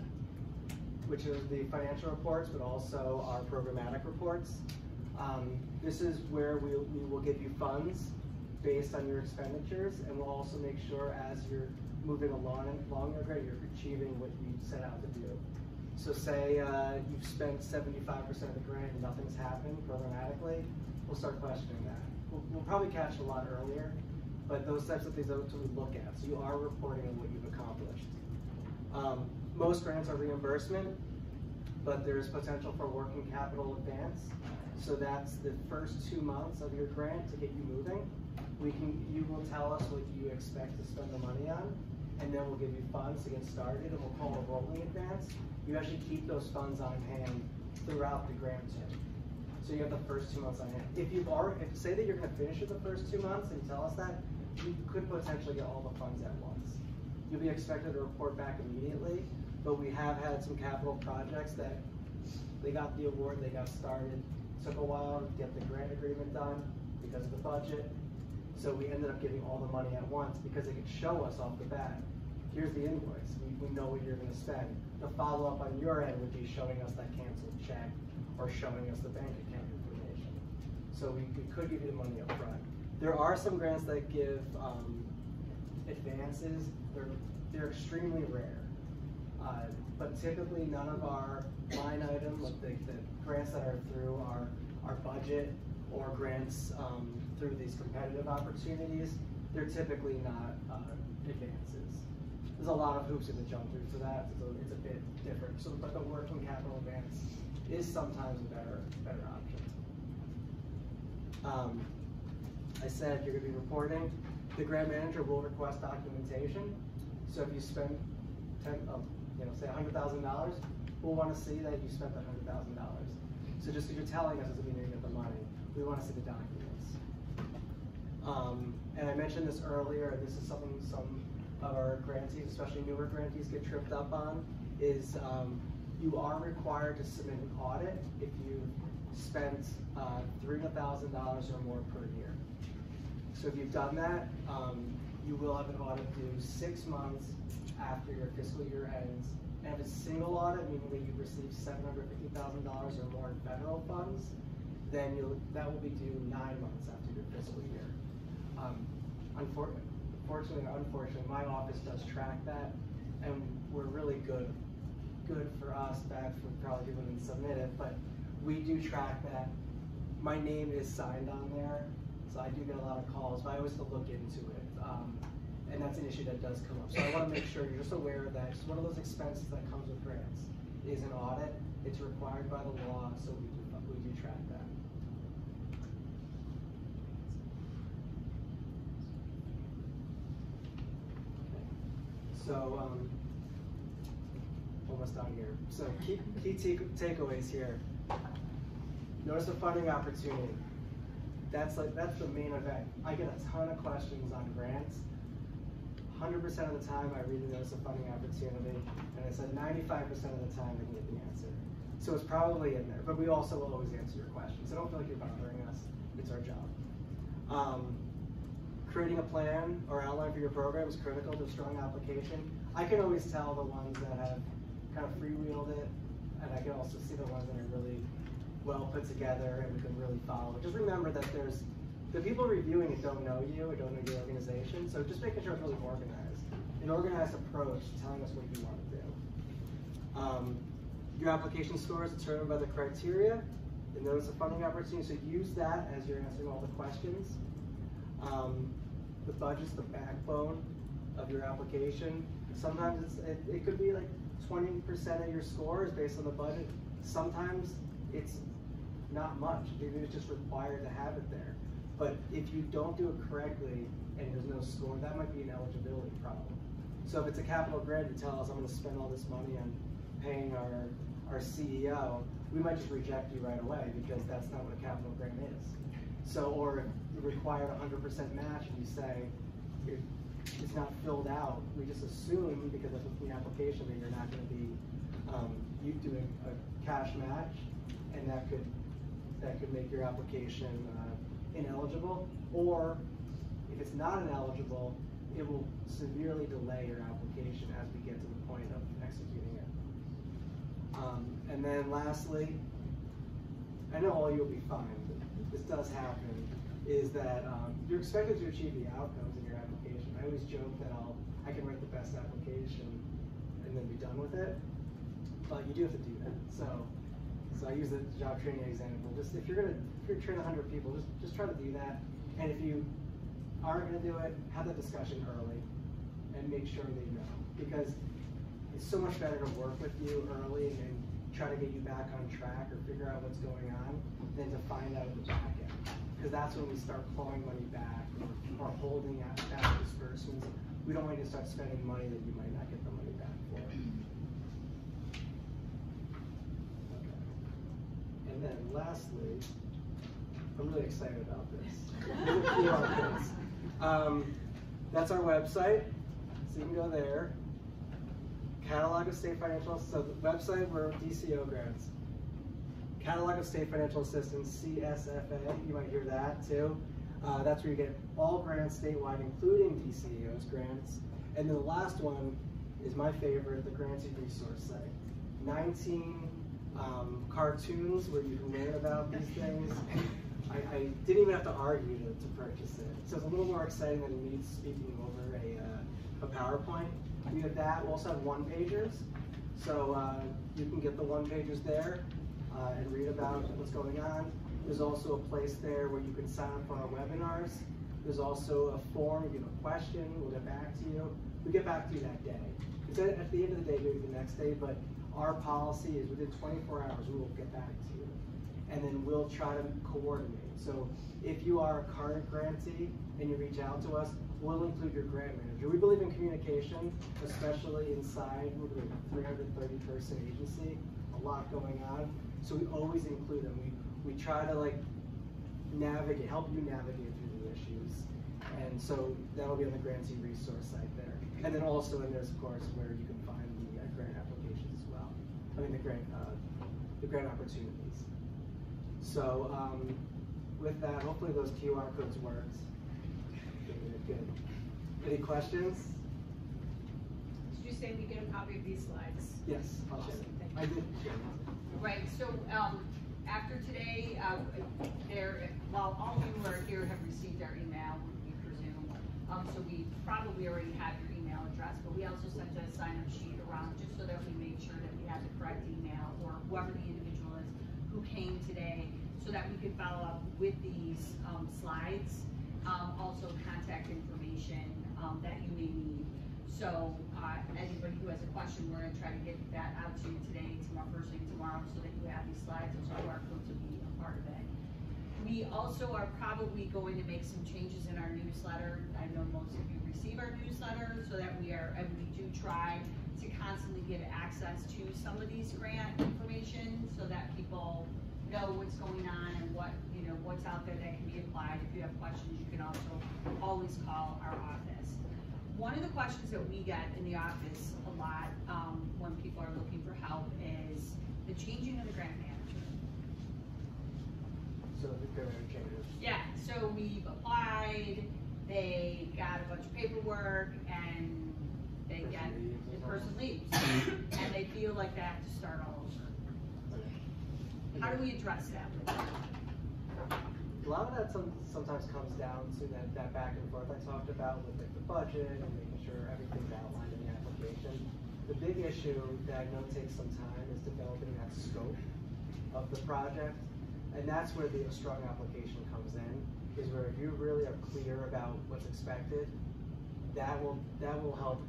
B: which is the financial reports, but also our programmatic reports. Um, this is where we, we will give you funds based on your expenditures, and we'll also make sure as you're moving along, along your grant, you're achieving what you set out to do. So say uh, you've spent 75% of the grant and nothing's happened programmatically, we'll start questioning that. We'll, we'll probably catch a lot earlier, but those types of things are what we look at. So you are reporting on what you've accomplished. Um, most grants are reimbursement, but there's potential for working capital advance. So that's the first two months of your grant to get you moving. We can, you will tell us what you expect to spend the money on, and then we'll give you funds to get started, and we'll call a rolling advance. You actually keep those funds on hand throughout the grant term. So you have the first two months on hand. If you've already, if say that you're gonna finish in the first two months and you tell us that, you could potentially get all the funds at once. you'll be expected to report back immediately, but we have had some capital projects that they got the award, they got started, took a while to get the grant agreement done because of the budget. So we ended up getting all the money at once because they could show us off the bat, here's the invoice, we, we know what you're gonna spend. The follow-up on your end would be showing us that canceled check or showing us the bank account information. So we, we could give you the money up front. There are some grants that give, um, advances, they're, they're extremely rare. Uh, but typically, none of our line item, like the, the grants that are through our, our budget or grants, um, through these competitive opportunities, they're typically not, uh, advances. There's a lot of hoops have to jump through for that, so it's a bit different. So, but the working capital advance is sometimes a better, better option. Um, I said you're gonna be reporting, the grant manager will request documentation. So if you spend ten, uh, you know, say hundred thousand dollars, we'll wanna see that you spent that hundred thousand dollars. So just because you're telling us doesn't mean you're gonna get the money, we wanna see the documents. Um, and I mentioned this earlier, this is something some of our grantees, especially newer grantees, get tripped up on, is, um, you are required to submit an audit if you spent, uh, three hundred thousand dollars or more per year. So if you've done that, um, you will have an audit due six months after your fiscal year ends. And if a single audit, meaning that you've received seven hundred fifty thousand dollars or more in federal funds, then you'll, that will be due nine months after your fiscal year. Um, unfor- Fortunately, or unfortunately, my office does track that, and we're really good, good for us, bad for probably people who didn't submit it, but we do track that. My name is signed on there, so I do get a lot of calls, but I always have to look into it. Um, and that's an issue that does come up. So I wanna make sure you're just aware of that, it's one of those expenses that comes with grants, is an audit. It's required by the law, so we do, we do track that. So, um, almost done here. So key, key takeaways here. Notice a funding opportunity. That's like, that's the main event. I get a ton of questions on grants. Hundred percent of the time, I read the notice of funding opportunity, and I said ninety-five percent of the time, I get the answer. So it's probably in there, but we also will always answer your questions. So don't feel like you're bothering us. It's our job. Um, creating a plan or outline for your program is critical to a strong application. I can always tell the ones that have kind of freewheeled it, and I can also see the ones that are really well put together and we can really follow. Just remember that there's the people reviewing it don't know you or don't know your organization, so just making sure it's really organized. An organized approach to telling us what you want to do. Um, your application score is determined by the criteria, and notice of funding opportunity, so use that as you're answering all the questions. Um, the budget's the backbone of your application. Sometimes it, it could be like twenty percent of your score is based on the budget. Sometimes it's not much, maybe it's just required to have it there. But if you don't do it correctly and there's no score, that might be an eligibility problem. So if it's a capital grant, you tell us I'm gonna spend all this money on paying our, our CEO, we might just reject you right away because that's not what a capital grant is. So, or if you require a hundred percent match and you say, it's not filled out, we just assume, because that's the application, that you're not gonna be, um, you doing a cash match, and that could, that could make your application, uh, ineligible, or if it's not ineligible, it will severely delay your application as we get to the point of executing it. Um, and then lastly, I know all you'll be fine, but this does happen, is that, um, you're expected to achieve the outcomes in your application. I always joke that I'll, I can write the best application and then be done with it, but you do have to do that, so. So I use the job training example, just if you're gonna, if you're training hundred people, just, just try to do that. And if you aren't gonna do it, have that discussion early and make sure they know. Because it's so much better to work with you early and try to get you back on track or figure out what's going on than to find out at the back end. Because that's when we start clawing money back or, or holding out back disbursements. We don't want you to start spending money that you might not get the money back for. Okay. And then lastly, I'm really excited about this. Um, that's our website. So you can go there. Catalog of state financial, so the website where DCEO grants. Catalog of state financial assistance, CSFA, you might hear that too. Uh, that's where you get all grants statewide, including DCEO's grants. And then the last one is my favorite, the Grantee Resource Site. 19 um, cartoons where you can learn about these things. I, I didn't even have to argue to, to purchase it. So it's a little more exciting than me speaking over a, uh, a PowerPoint. We have that. We also have one pagers. So uh, you can get the one pagers there uh, and read about what's going on. There's also a place there where you can sign up for our webinars. There's also a form, if you have a question, we'll get back to you. We get back to you that day. It's at, at the end of the day, maybe the next day, but our policy is within 24 hours, we will get back to you. And then we'll try to coordinate. So if you are a current grantee and you reach out to us, we'll include your grant manager. We believe in communication, especially inside, we're a 330 person agency, a lot going on. So we always include them. We, we try to like navigate, help you navigate through the issues. And so that'll be on the grantee resource site there. And then also in there's of course where you can find the uh, grant applications as well. I mean the grant, uh, the grant opportunities. So um, with that, hopefully those QR codes worked. Good. Any questions?
C: Did you say we get a copy of these slides?
B: Yes, I'll.
C: Awesome,
B: I did.
A: Right, so, um, after today, uh, there, well, all of you who are here have received our email, we presume. Um, so we probably already have your email address, but we also sent a sign-up sheet around just so that we made sure that we had the correct email or whoever the individual is who came today, so that we could follow up with these, um, slides. Um, also contact information, um, that you may need. So, uh, anybody who has a question, we're gonna try to get that out to you today, tomorrow, first thing tomorrow, so that you have these slides, and so our codes will be a part of it. We also are probably going to make some changes in our newsletter. I know most of you receive our newsletter, so that we are, and we do try to constantly give access to some of these grant information, so that people know what's going on and what, you know, what's out there that can be applied. If you have questions, you can also always call our office. One of the questions that we get in the office a lot, um, when people are looking for help is the changing of the grant manager.
B: So the grant changes.
A: Yeah, so we've applied, they got a bunch of paperwork, and they
B: Person
A: get,
B: leaves
A: the person leaves, and they feel like they have to start all over. How do we address that?
B: A lot of that some, sometimes comes down to that, that back and forth I talked about with like the budget and making sure everything's outlined in the application. The big issue that I know takes some time is developing that scope of the project. And that's where the strong application comes in, is where if you really are clear about what's expected, that will, that will help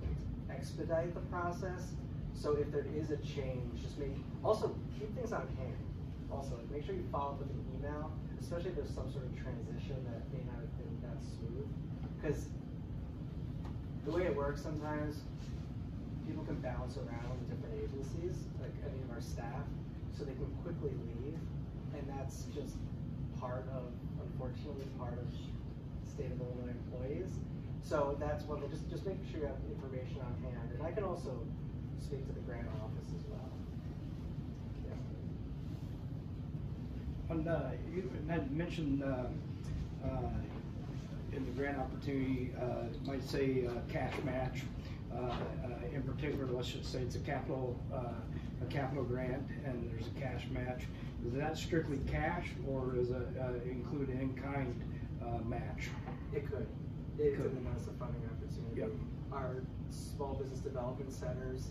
B: expedite the process. So if there is a change, just make, also keep things on hand. Also, like, make sure you follow up with an email, especially if there's some sort of transition that may not have been that smooth. Because the way it works sometimes, people can bounce around different agencies, like any of our staff, so they can quickly leave. And that's just part of, unfortunately, part of state of Illinois employees. So that's one, thing, just, just make sure you have information on hand. And I can also speak to the grant office as well. Yeah.
E: On, uh, you had mentioned, uh, uh, in the grant opportunity, uh, might say, uh, cash match. Uh, uh, in particular, let's just say it's a capital, uh, a capital grant and there's a cash match. Is that strictly cash or is it, uh, include in-kind, uh, match?
B: It could. It
E: Could.
B: as a funding opportunity.
E: Yep.
B: Our small business development centers,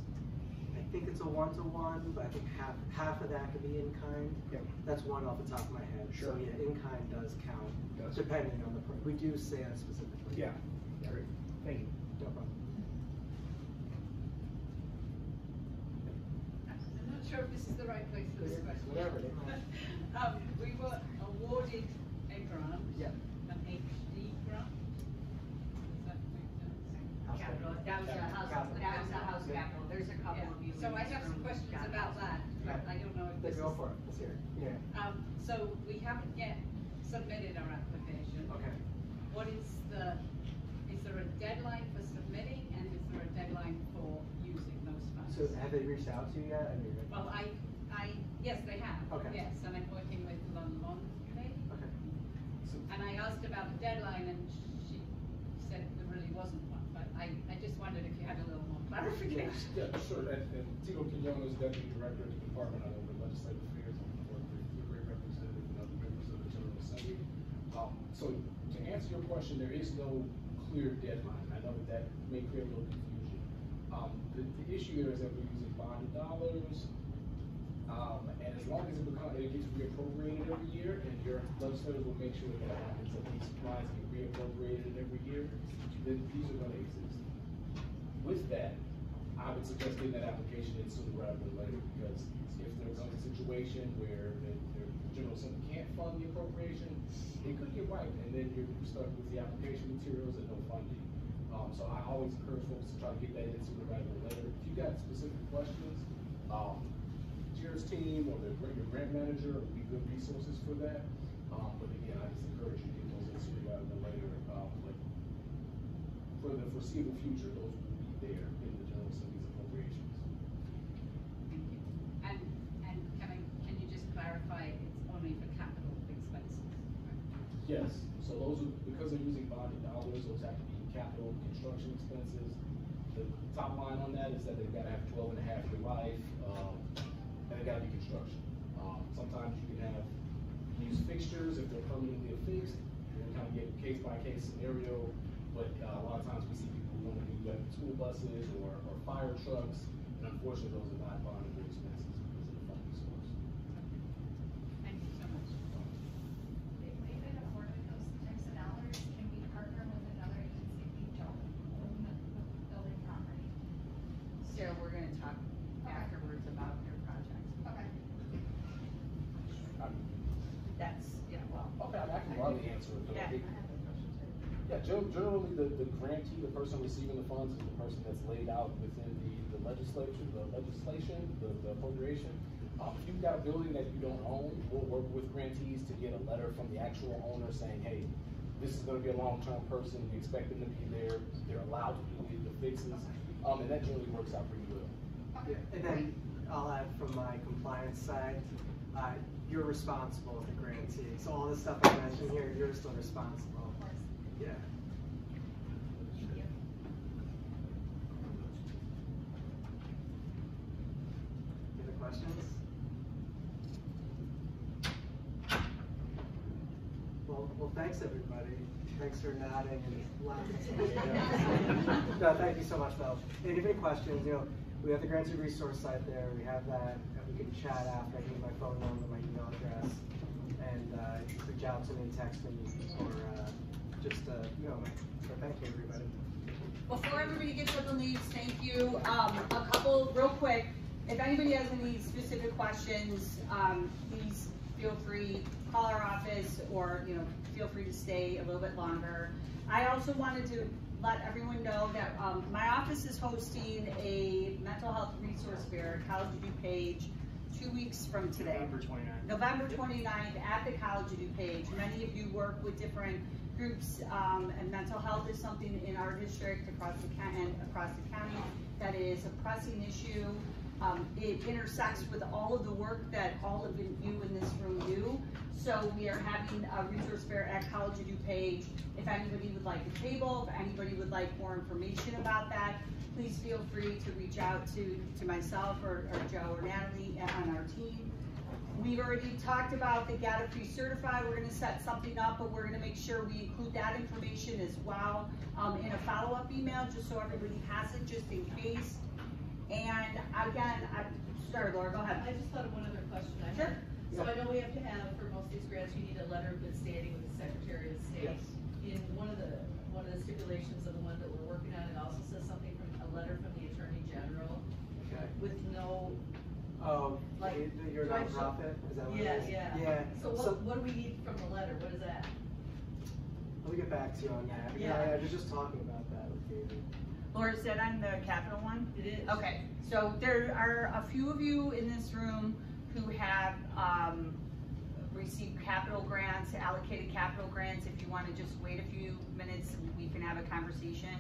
B: think it's a one-to-one, but I think half, half of that could be in kind.
E: Yep.
B: That's one off the top of my head.
E: Sure.
B: So yeah, in kind does count,
E: Does.
B: depending on the, pro- we do say that specifically.
E: Yeah, great, thank you.
B: No problem.
F: I'm not sure if this is the right place for this question.
B: Whatever, they-
F: Um, we were awarded a grant,
B: Yeah.
F: an HD grant. Does that make sense?
A: Capital, that was a house,
B: Capital.
A: that was a house capital, there's a couple of you.
F: Yeah, so I have some questions about that, but I don't know if this
B: go for it, let's hear it. Yeah,
F: Um, so we haven't yet submitted our application.
B: okay.
F: What is the, is there a deadline for submitting and is there a deadline for using those funds?
B: So have they reached out to you yet? I mean,
F: Well, I, I, yes, they have.
B: Okay.
F: Yes, and I'm working with London today.
B: okay.
F: And I asked about the deadline and she said there really wasn't one, but I, I just wondered if you had a little clarification.
G: Yeah, sure, and, and Tito Quinones is Deputy Director of the Department of Legislative Affairs, and work with the great representative and other members of the General Assembly. Um, so to answer your question, there is no clear deadline, I know that that may create a little confusion. Um, the, the issue here is that we're using bonded dollars, um, and as long as it becomes, it gets reappropriated every year, and your legislators will make sure that happens, that these supplies get reappropriated every year, then these are gonna exist. With that, I would suggest getting that application in sooner rather than later, because if there's a situation where the, the General Assembly can't fund the appropriation, it could get wiped, and then you're stuck with the application materials and no funding. Um, so I always encourage folks to try to get that in sooner rather than later. If you got specific questions, um, team or the, your grant manager would be good resources for that. Um, but again, I just encourage you to get those in sooner rather than later, um, but for the foreseeable future, those will be there in the General Assembly's appropriations.
F: Thank you. And, and can I, can you just clarify, it's only for capital expenses?
G: Yes, so those are, because they're using bonded dollars, those have to be capital construction expenses. The top line on that is that they've gotta have 12 and a half year life, um, and they gotta be construction. Um, sometimes you can have used fixtures if they're permanently affixed, know, kind of get case by case scenario. But, uh, a lot of times we see people who wanna do like school buses or, or fire trucks, and unfortunately, those are not bondable expenses because of the funding source.
F: Thank you so much.
H: If we can afford those types of dollars, can we partner with another agency if we don't own the the building property?
A: Sarah, we're gonna talk afterwards about your projects.
H: Okay.
G: I'm-
A: That's, yeah, well.
G: Okay, I can probably answer it. though.
A: Yeah.
G: It- Yeah, gen- generally, the, the grantee, the person receiving the funds is the person that's laid out within the, the legislature, the legislation, the, the appropriation. Um, if you've got a building that you don't own, we'll work with grantees to get a letter from the actual owner saying, hey, this is gonna be a long-term person, we expect them to be there, they're allowed to do the, fixes, um, and that generally works out pretty well.
B: Yeah, And then I'll add from my compliance side, uh, you're responsible as the grantee. So all the stuff I mentioned here, you're still responsible. Yeah.
H: Thank you.
B: Any other questions? Well, well, thanks, everybody. Thanks for nodding and laughing. No, thank you so much, though. And if you have any questions, you know, we have the grantee resource site there, we have that, we can chat after, I can give my phone number, my email address, and, uh, reach out to me, text me, or, uh, just, uh, you know, so thank you, everybody.
A: Before everybody gets up and leaves, thank you. Um, a couple, real quick, if anybody has any specific questions, um, please feel free, call our office, or, you know, feel free to stay a little bit longer. I also wanted to let everyone know that, um, my office is hosting a mental health resource fair at College of DuPage two weeks from today.
B: November 29th.
A: November 29th at the College of DuPage. Many of you work with different groups, um, and mental health is something in our district across the and across the county that is a pressing issue. Um, it intersects with all of the work that all of you in this room do. So we are having a resource fair at College of DuPage. If anybody would like a table, if anybody would like more information about that, please feel free to reach out to, to myself or, or Joe or Natalie on our team. We've already talked about the GATA Free Certified, we're gonna set something up, but we're gonna make sure we include that information as well, um, in a follow-up email, just so everybody has it, just in case. And again, I, sorry Laura, go ahead.
I: I just thought of one other question I
A: Sure.
I: had. So I know we have to have, for most of these grants, you need a letter of good standing with the Secretary of State.
B: Yes.
I: In one of the, one of the stipulations of the one that we're working on, it also says something from, a letter from the Attorney General
B: Okay.
I: with no,
B: Oh,
I: Like,
B: you- you're a
I: do I show-
B: nonprofit, is that what it
I: yeah,
B: is?
I: yeah.
B: Yeah.
I: So what, what do we need from the letter? What is that?
B: Let me get back to you on that.
I: Yeah.
B: Yeah, I was just talking about that with David.
A: Laura, said I'm the capital one?
I: It is.
A: Okay, so there are a few of you in this room who have, um, received capital grants, allocated capital grants. If you wanna just wait a few minutes, we can have a conversation.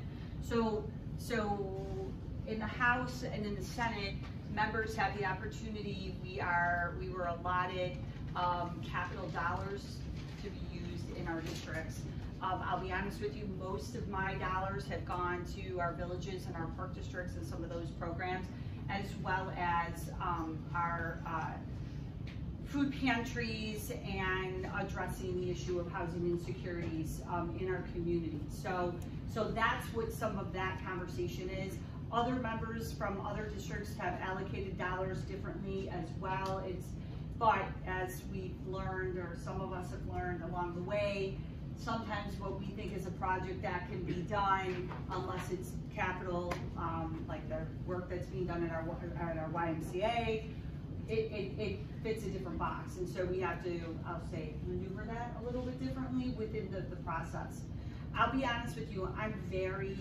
A: So so in the House and in the Senate, members have the opportunity, we are, we were allotted, um, capital dollars to be used in our districts. Um, I'll be honest with you, most of my dollars have gone to our villages and our park districts and some of those programs, as well as, um, our, uh, food pantries and addressing the issue of housing insecurities um, in our community. So, so that's what some of that conversation is. Other members from other districts have allocated dollars differently as well. It's, but as we've learned, or some of us have learned along the way, sometimes what we think is a project that can be done, unless it's capital, um, like the work that's being done at our, at our YMCA, it, it, it fits a different box. And so we have to, I'll say, maneuver that a little bit differently within the, the process. I'll be honest with you, I'm very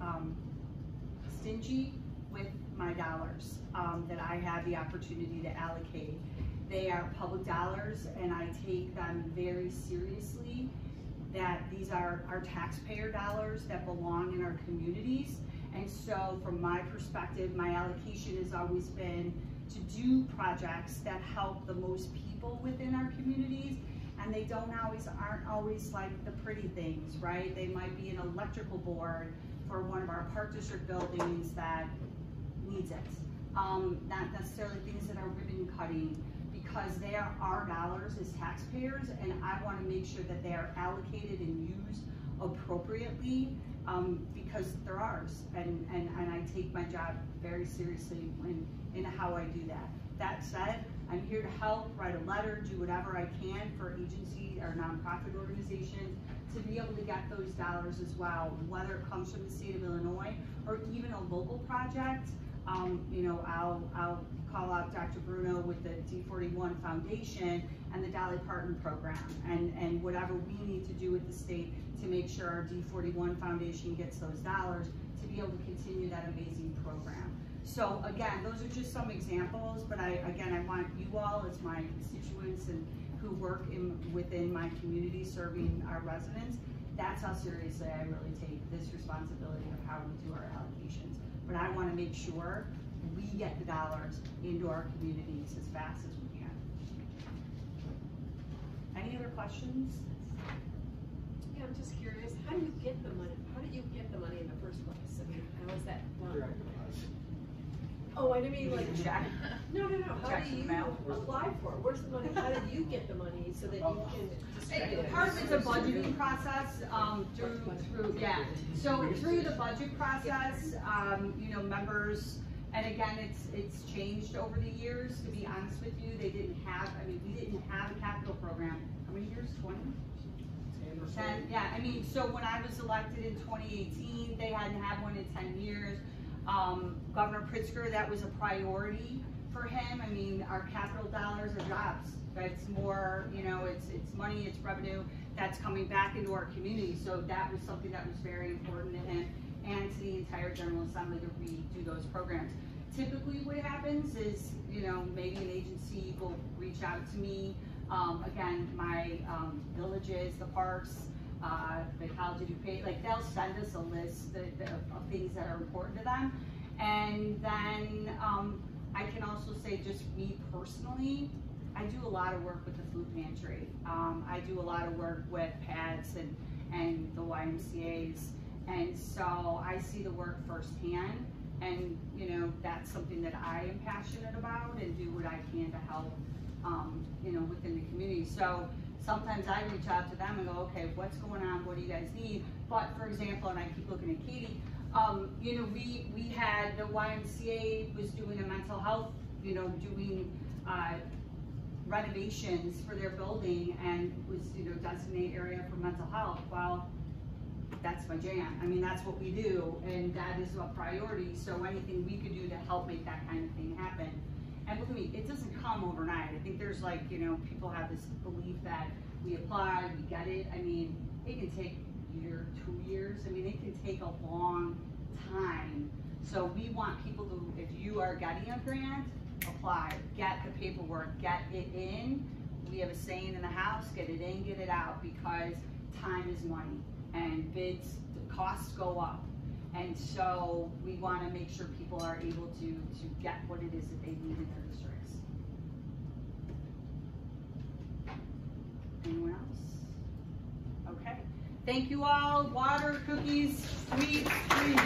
A: um, stingy with my dollars um, that I have the opportunity to allocate. They are public dollars and I take them very seriously that these are our taxpayer dollars that belong in our communities. And so from my perspective, my allocation has always been to do projects that help the most people within our communities. And they don't always aren't always like the pretty things right? They might be an electrical board for one of our park district buildings that needs it. Um, not necessarily things that are ribbon cutting because they are our dollars as taxpayers and I want to make sure that they are allocated and used appropriately um, because they're ours and, and, and I take my job very seriously when in how I do that. That said, I'm here to help, write a letter, do whatever I can for agencies or nonprofit organizations to be able to get those dollars as well, whether it comes from the state of Illinois or even a local project. Um, you know, I'll, I'll call out Dr. Bruno with the D41 Foundation and the Dolly Parton program and, and whatever we need to do with the state to make sure our D41 Foundation gets those dollars to be able to continue that amazing program. So again, those are just some examples, but I, again, I want you all as my constituents and who work in, within my community serving our residents, that's how seriously I really take this responsibility of how we do our allocations. But I wanna make sure we get the dollars into our communities as fast as we can. Any other questions?
C: Yeah, I'm just curious, how do you get the money, how do you get the money in the first place? I mean, how is that done?
B: Direct deposit.
C: Oh, I didn't mean like,
A: Check.
C: no, no, no, how
A: Check
C: do you
A: mail.
C: apply for it? Where's the money, how do you get the money so that you can distribute it?
A: Part of it's a budgeting process, um, through, through, yeah. So through the budget process, um, you know, members, and again, it's, it's changed over the years, to be honest with you. They didn't have, I mean, we didn't have a capital program. How many years? Twenty?
B: Ten or.
A: Ten, yeah, I mean, so when I was elected in twenty eighteen, they hadn't had one in ten years. Um, Governor Pritzker, that was a priority for him. I mean, our capital dollars are jobs. It's more, you know, it's, it's money, it's revenue that's coming back into our community. So that was something that was very important to him and to the entire General Assembly to redo those programs. Typically what happens is, you know, maybe an agency will reach out to me. Um, again, my um, villages, the parks, uh, College of DuPage, like they'll send us a list that, of things that are important to them. And then um, I can also say just me personally, I do a lot of work with the food pantry. Um, I do a lot of work with PADS and, and the YMCA's. And so I see the work firsthand and you know, that's something that I am passionate about and do what I can to help, um, you know, within the community. So sometimes I reach out to them and go, okay, what's going on? What do you guys need? But for example, and I keep looking at Katie, um, you know, we, we had the YMCA was doing a mental health, you know, doing, uh, renovations for their building and was, you know, designated area for mental health. Well, that's my jam. I mean, that's what we do, and that is a priority. So anything we could do to help make that kind of thing happen. And believe me, it doesn't come overnight. I think there's like, you know, people have this belief that we apply, we get it. I mean, it can take a year, two years. I mean, it can take a long time. So we want people to, if you are getting a grant, apply, get the paperwork, get it in. We have a saying in the house, get it in, get it out, because time is money and bids, the costs go up. And so we want to make sure people are able to, to get what it is that they need in their districts. Anyone else? Okay. Thank you all. Water, cookies, sweets, treats.